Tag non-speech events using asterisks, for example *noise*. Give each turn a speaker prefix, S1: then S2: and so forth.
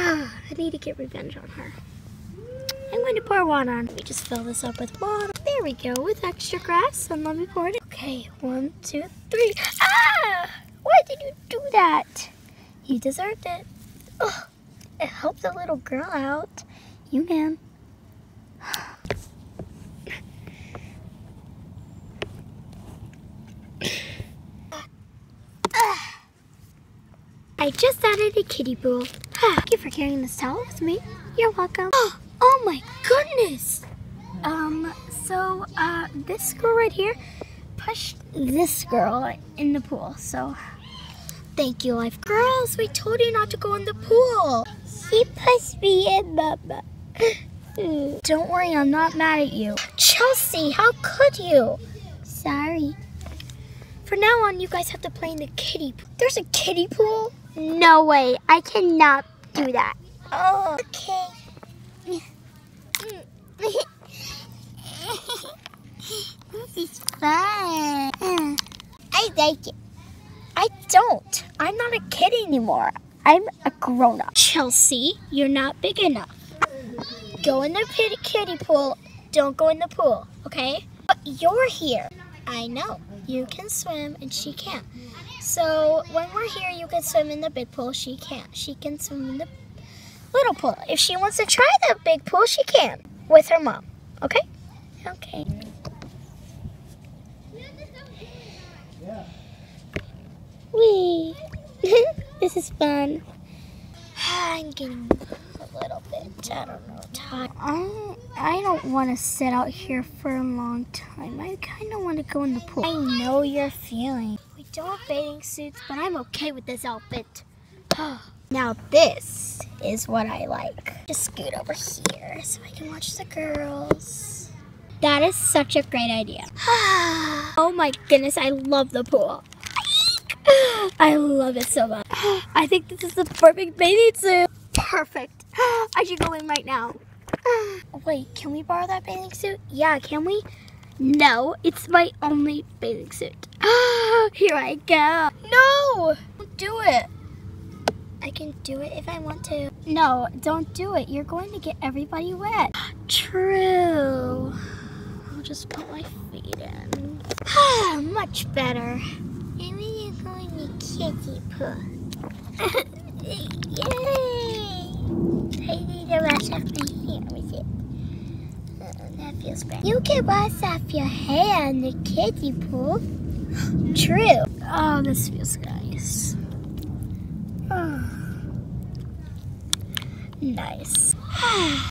S1: *sighs* I need to get revenge on her. I'm going to pour water on. Let me just fill this up with water. There we go, with extra grass. And let me pour it. Okay, one, two, three. Ah! Why did you do that? You deserved it. Ugh, it helped the little girl out. You can. *sighs* *laughs* I just added a kiddie pool. *sighs* Thank you for carrying this towel with me. You're welcome. Oh, *gasps* oh my goodness. Um, so, uh, this girl right here pushed this girl in the pool, so thank you, life. Girls, we told you not to go in the pool. She pushed me in, Mama. *laughs* Don't worry, I'm not mad at you. Chelsea, how could you? Sorry. For now on, you guys have to play in the kiddie pool. There's a kiddie pool? No way. I cannot do that. Oh, okay. *laughs* this is fun. I like it. I don't. I'm not a kid anymore. I'm a grown up. Chelsea, you're not big enough. Go in the kiddie pool. Don't go in the pool, okay? But you're here. I know. You can swim and she can't. So when we're here, you can swim in the big pool. She can't. She can swim in the little pool. If she wants to try the big pool, she can with her mom. Okay? Okay. Wee. *laughs* this is fun. *sighs* I'm getting a little bit, I don't know, tired. I, I don't want to sit out here for a long time. I kind of want to go in the pool. I know your feeling. Don't bathing suits, but I'm okay with this outfit. *sighs* now this is what I like. Just scoot over here so I can watch the girls. That is such a great idea. *sighs* oh my goodness, I love the pool. *gasps* I love it so much. *sighs* I think this is the perfect bathing suit. Perfect. *gasps* I should go in right now. Wait, can we borrow that bathing suit? Yeah, can we? No, it's my only bathing suit. *gasps* Here I go. No! Don't do it. I can do it if I want to. No, don't do it. You're going to get everybody wet. *gasps* True. I'll just put my feet in. Ah, *sighs* Much better. We are going to kiddie pool. *laughs* Yay! I need to wash off my hair with it. Oh, that feels great. You can wash off your hair in the kiddie pool. True. Oh, this feels nice. Oh. Nice. *sighs* *sighs*